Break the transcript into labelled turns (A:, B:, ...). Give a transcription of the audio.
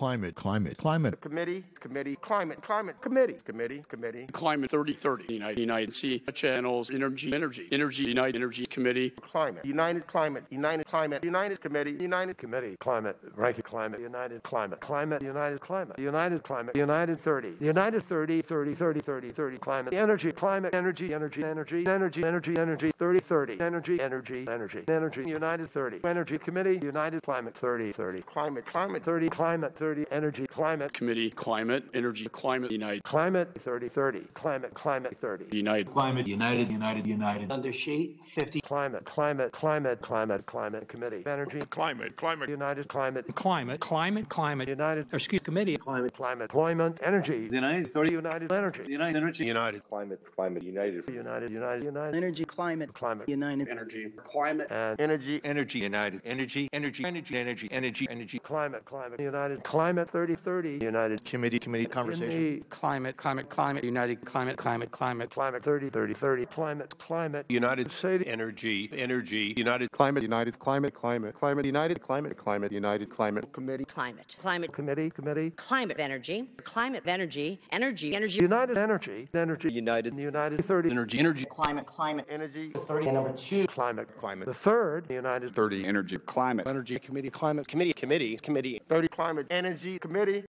A: climate, climate, climate.
B: Committee, committee, climate, climate, committee, committee, committee.
C: Climate 3030, United, United Sea Channels, Energy, Energy, Energy, United Energy Committee.
B: Climate, United Climate, United Climate, United Committee, United
D: Committee, Climate, Ranking Climate, United Climate, Climate, United Climate, United Climate, United 30, United 30, 30, 30, 30, 30, Climate, Energy, Climate, Energy, Energy, Energy, Energy, Energy, Energy, 30, 30, Energy, Energy, Energy, Energy, United 30, Energy Committee, United Climate, 30, 30,
B: Climate, Climate,
D: 30, Climate, 30, Energy, Climate,
C: Committee, Climate, Energy, Climate, United,
D: Climate, 30, 30, Climate, Climate, 30,
C: United.
E: Climate United, United, United.
F: Under sheet 50.
D: Climate, Climate, Climate, Climate, Climate Committee, Energy,
A: Climate, climate.
D: United Climate,
F: Climate, climate, climate.
D: United
F: excuse committee.
D: Climate, Climate, Employment, Energy,
E: United 30.
D: United Energy,
E: United Energy.
A: United.
G: Climate, climate, united.
D: United, United, United,
H: Energy, climate,
D: Climate,
H: united.
C: Energy, Climate.
D: and
B: Energy,
A: Energy, United. Energy, energy, energy, energy, energy, energy.
D: Climate, Climate, United, Climate 3030, United,
A: Committee, committee, conversation.
D: in the
F: Climate, climate, climate. United climate, climate, climate.
D: Climate 30 30 30, Climate, Climate,
A: United
D: Say
A: energy, energy, United
I: Climate United, climate, climate, climate United, climate, climate United, climate.
B: Committee,
J: Climate, climate,
D: Committee, Committee,
J: climate energy, climate energy, energy, energy.
D: United Energy, Energy,
G: United.
D: United 30,
C: Energy, Energy.
H: Climate, climate.
B: Energy,
H: 30 and number 2.
D: Climate,
A: Climate.
D: The third, United
I: 30 energy, climate.
A: Energy, committee, climate. Committee, committee, committee.
B: 30 Climate, Energy Committee.